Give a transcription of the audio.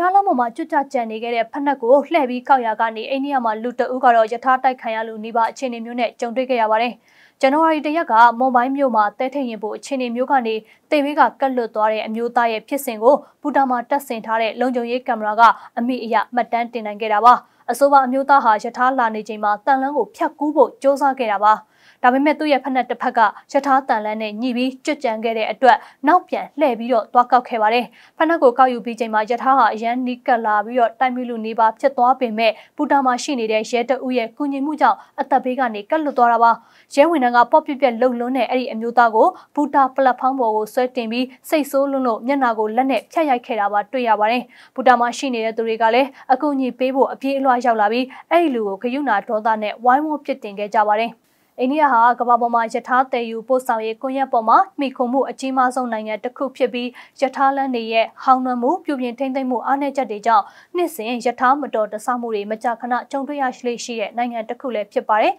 ထားလမ်းပေါ်မှာကျွတ်ကြကြံနေခဲ့တဲ့ဖက်နှက်ကိုလှည့်ပြီးကောက်ရကနေအိန္ဒိယမှာလူတအုပ်ကတော့ယထာတိုက်ခံရလူနေပါအခြေအနေမျိုးနဲ့ကြုံတွေ့ခဲ့ရပါတယ်။ဇန်နဝါရီတရက်ကမွန်ဘိုင်းမြို့မှာတဲထိတ်ရင်ဖို့အခြေအနေမျိုးကနေတေဝေးကကတ်လွတ်သွားတဲ့အမျိုးသားရဲ့ဖြစ်စဉ်ကိုဘူတာမှာတက်ဆင်ထားတဲ့လုံခြုံရေးကင်မရာကအမိအယမှတ်တမ်းတင်နိုင်ခဲ့တာပါ။အဆိုပါအမျိုးသားဟာယထာလာနေချိန်မှာတန်လန်းကိုဖျက်ကူးဖို့စ조사ခဲ့တာပါ။ ဒါပေမဲ့သူ့ရဲ့ဖက်နှက်တစ်ဖက်ကရထားတန်လန်းနဲ့ညှိပြီးကြွကြံခဲ့တဲ့အတွက်နောက်ပြန်လှည့်ပြီးတော့သွားကောက်ခဲ့ပါတယ်။ဖက်နှက်ကိုကောက်ယူပြီးချိန်မှာရထားဟာအရန်နီးကပ်လာပြီးတော့တိုက်မိလူနေပါဖြစ်သွားပေမဲ့ပူတာမှာရှိနေတဲ့ရဲတအုပ်ရဲ့ကုညီမှုကြောင့်အသက်ဘေးကနေကတ်လွတ်သွားတာပါ။ရဲဝန်ထမ်းကပေါ့ပြက်ပြက်လှုပ်လွန်းတဲ့အဲ့ဒီအမျိုးသားကိုပူတာပလက်ဖောင်းပေါ်ကိုဆွဲတင်ပြီးစိတ်ဆိုးလွန်းလို့မျက်နှာကိုလက်နဲ့ဖြတ်ရိုက်ခဲ့တာပါတွေ့ရပါတယ်။ပူတာမှာရှိနေတဲ့သူတွေကလည်းအကူအညီပေးဖို့အပြေးအလွှာရောက်လာပြီးအဲ့ဒီလူကိုဂယုဏဒေါသနဲ့ဝိုင်းဝန်းပစ်တင်ခဲ့ကြပါတယ်။ အိန္ဒိယဟာကမ္ဘာပေါ်မှာယထာတည်ယူပို့ဆောင်ရေးကွန်ရက်ပေါ်မှာမိခုမှုအကြီးမားဆုံးနိုင်ငံတစ်ခုဖြစ်ပြီးယထာလန်းတွေရဲ့ဟောင်းနှမှုပြုပြင်ထိန်းသိမ်းမှုအားနည်းချက်တွေကြောင့်နှစ်စဉ်ယထာမတော်တဆမှုတွေမကြာခဏကြုံတွေ့ရရှိတဲ့နိုင်ငံတစ်ခုလည်းဖြစ်ပါတယ်